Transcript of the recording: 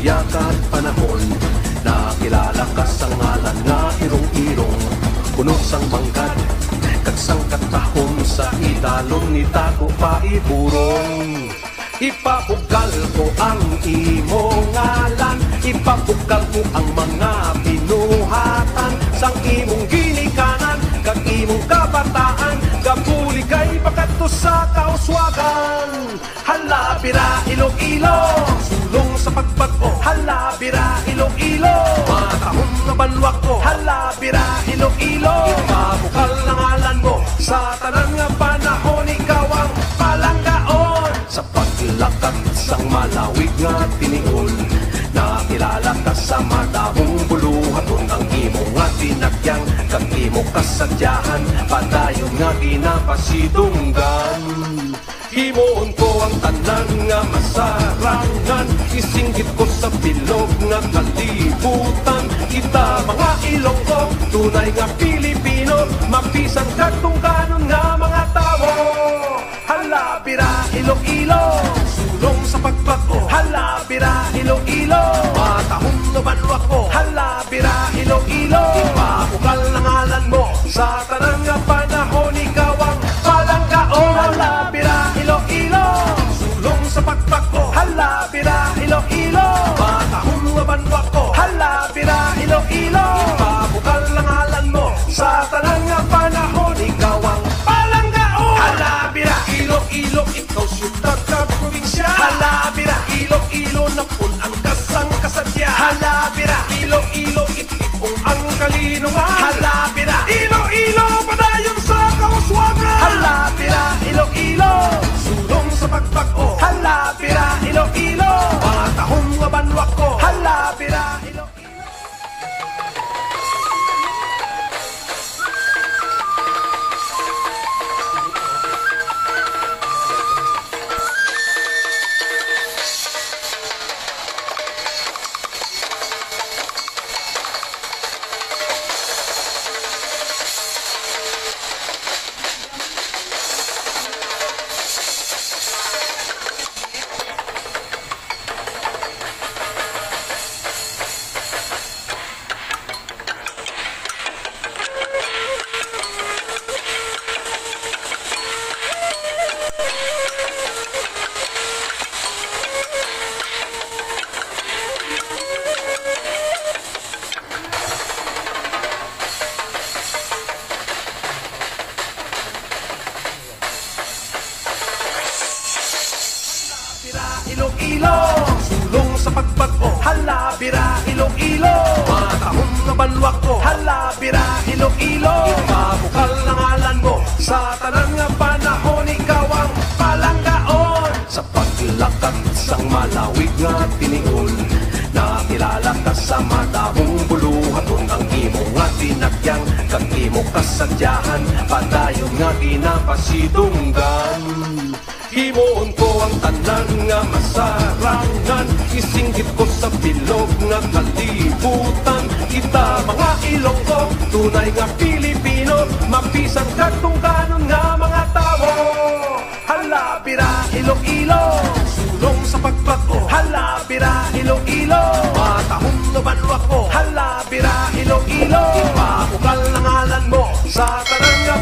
Istorya kat panahon Nakilala ka sa ngalan nga irong-irong Puno sang manggad Kag sang katahom sa idalon ni Tago pa iburong Ipapugal ko ang imo ngalan Ipapugal ko ang mga binuhatan Sang imong ginikanan Kag imong kabataan Gapuli kay pagkato sa kauswagan. Halabira Iloilo Sulong sa pagbago Halabira Iloilo Matahong na banwak ko. Halabira Iloilo Ipapukal na ngalan mo. Sa tanang nga panahon Ikaw ang palanggaon. Sa paglakad sang malawig nga tiniol Nakilala ka sa madahong buluhaton Ang imo nga tinagyang Kag imo kasadyahan Padayon nga ginapasidunggan Himoon ko ang tanan nga masarangan. Isinggit ko sa bilog nga kalibutan. Kita mga Ilonggo, tunay nga Pilipino. Mapisan katong Iloilo Sulong sa pagbago. Halabira, Iloilo. Matahong na banwak ko. Halabira, Iloilo. Ipapukal na ngalan mo. Sa tanang nga panahon Ikaw ang palanggaon. Sa paglakad sang malawig nga tiniol Nakilala ka sa madahong buluhaton Ang imo nga tinagyang Kag imo kasadyahan Padayon nga ginapasidunggan Himoon ko ang tanan nga masarangan Isinggit ko sa bilog nga kalibutan. Kita mga Ilonggo, tunay nga Pilipino. Mapisan katong kanon nga mga tao. Halabira, Iloilo. Sulong sa pagbago Halabira, Iloilo. Matahong na banwak ko Halabira, Iloilo. Ipapukal na ngalan mo Sa tanang nga